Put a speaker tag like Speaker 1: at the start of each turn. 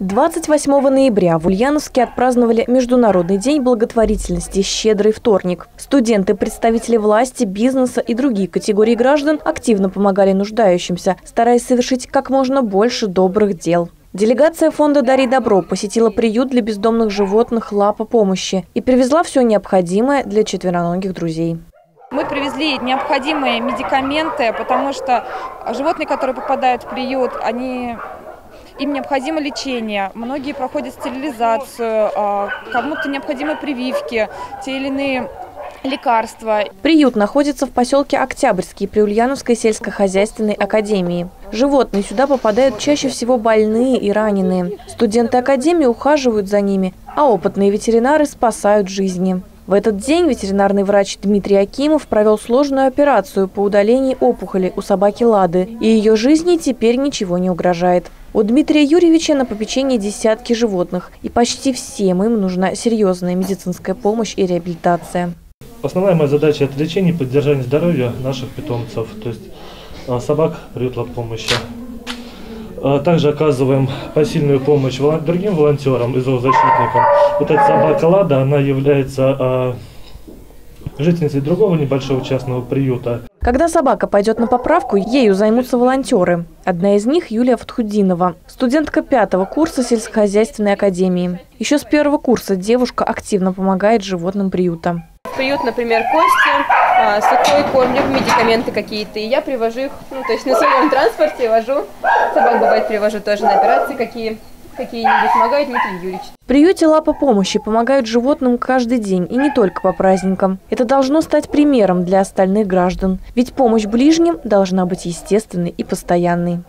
Speaker 1: 28 ноября в Ульяновске отпраздновали Международный день благотворительности «Щедрый вторник». Студенты, представители власти, бизнеса и другие категории граждан активно помогали нуждающимся, стараясь совершить как можно больше добрых дел. Делегация фонда «Дари добро» посетила приют для бездомных животных «Лапа помощи» и привезла все необходимое для четвероногих друзей.
Speaker 2: Мы привезли необходимые медикаменты, потому что животные, которые попадают в приют, они им необходимо лечение, многие проходят стерилизацию, а, кому-то необходимы прививки, те или иные лекарства.
Speaker 1: Приют находится в поселке Октябрьский при Ульяновской сельскохозяйственной академии. Животные сюда попадают чаще всего больные и раненые. Студенты академии ухаживают за ними, а опытные ветеринары спасают жизни. В этот день ветеринарный врач Дмитрий Акимов провел сложную операцию по удалению опухоли у собаки Лады, и ее жизни теперь ничего не угрожает. У Дмитрия Юрьевича на попечении десятки животных, и почти всем им нужна серьезная медицинская помощь и реабилитация.
Speaker 3: Основная моя задача – это лечение и поддержание здоровья наших питомцев, то есть а, собак приют помощи. А, также оказываем посильную помощь другим волонтерам и зоозащитникам. Вот эта собака Лада, она является а, жительницей другого небольшого частного приюта.
Speaker 1: Когда собака пойдет на поправку, ею займутся волонтеры. Одна из них – Юлия Фатхудинова, студентка пятого курса сельскохозяйственной академии. Еще с первого курса девушка активно помогает животным приюта.
Speaker 4: Приют, например, кости, а, сухой корм, медикаменты какие-то, и я привожу их, ну, то есть на своем транспорте вожу. Собак, бывает, привожу тоже на операции какие какие-нибудь, помогает Дмитрий Юрьевич.
Speaker 1: В приюте «Лапа помощи» помогают животным каждый день и не только по праздникам. Это должно стать примером для остальных граждан. Ведь помощь ближним должна быть естественной и постоянной.